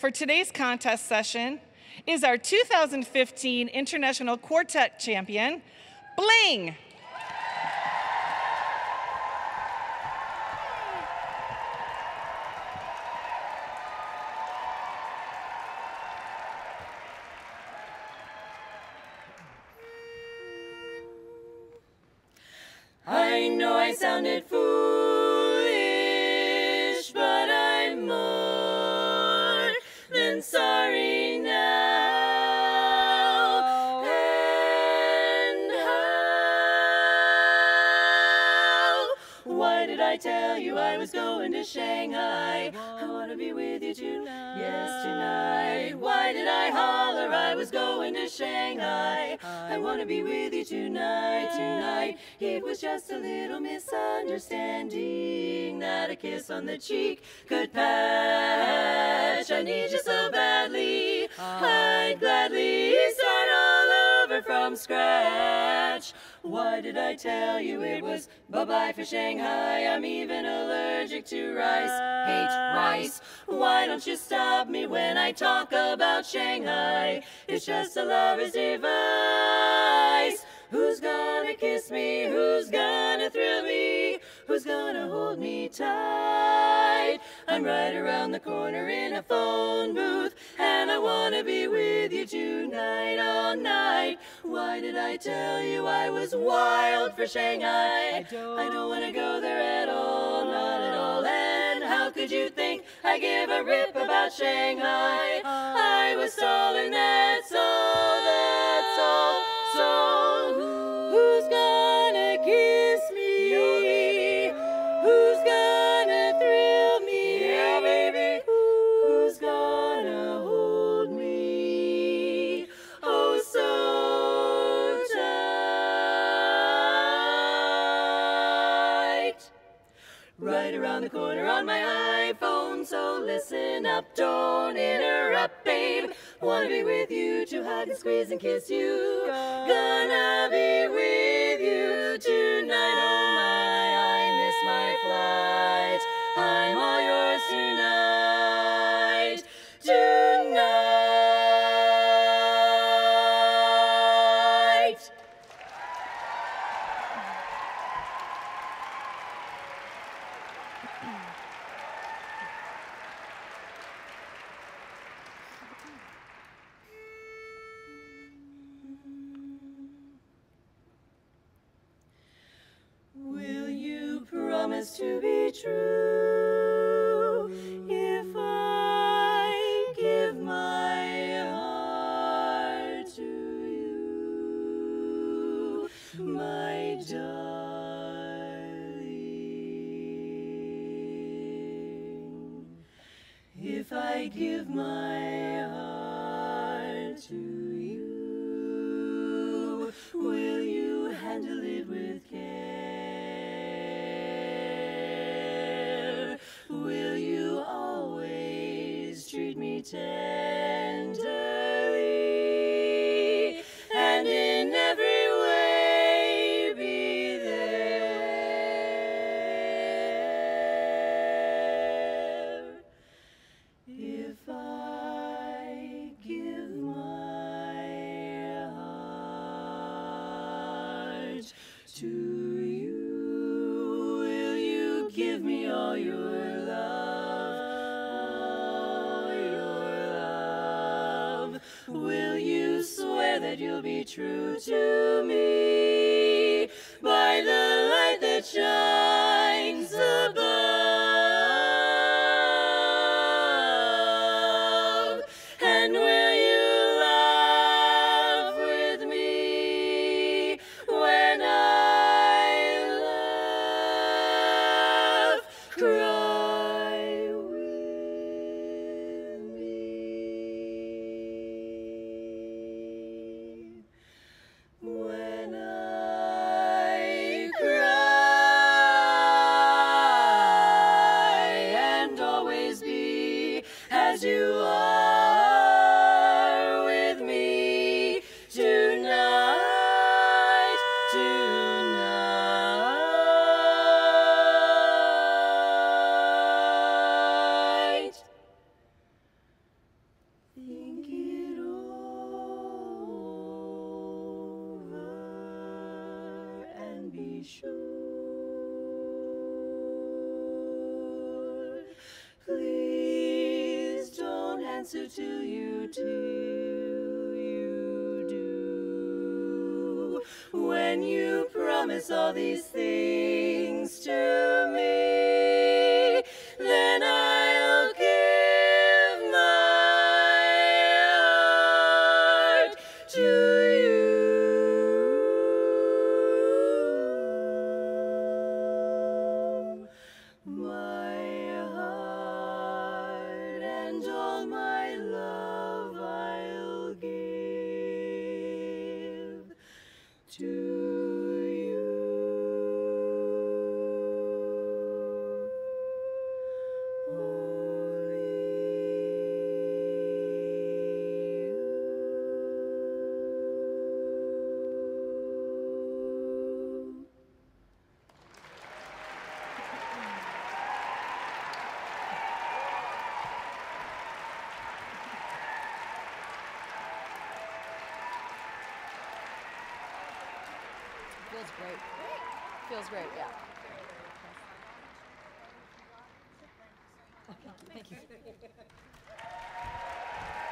for today's contest session is our 2015 International Quartet Champion, Bling. I know I sounded foolish, did I tell you I was going to Shanghai? I want to be with you tonight. Yes, tonight. Why did I holler I was going to Shanghai? I want to be with you tonight, tonight. It was just a little misunderstanding that a kiss on the cheek could patch. I need you so badly. Ah. I'd gladly start all over from scratch. Why did I tell you it was bye-bye for Shanghai? I'm even allergic to rice. Hate rice. Why don't you stop me when I talk about Shanghai? It's just a lover's device. Who's gonna kiss me? Who's gonna thrill me? Who's gonna hold me tight? I'm right around the corner in a phone booth, and I wanna be with you tonight, all night. Why did I tell you I was wild for Shanghai? I don't, wanna go there at all, not at all. And how could you think I give a rip about Shanghai? Uh-huh. I was stalling, that's all, that's all. Around the corner on my iPhone, so listen up, don't interrupt, babe. Wanna be with you to hug and squeeze and kiss you. Gonna be with you tonight, oh my, I miss my flight. Promise to be true if I give my heart to you, my darling? If I give my me tenderly and in every way be there? If I give my heart to you, will you give me all your you'll be true to me by the light that shines above? As you are with me tonight, tonight. Think it over and be sure. Answer till you till you do. When you promise all these things to me, then I'll and all my love Feels great. Feels great, yeah. Thank you.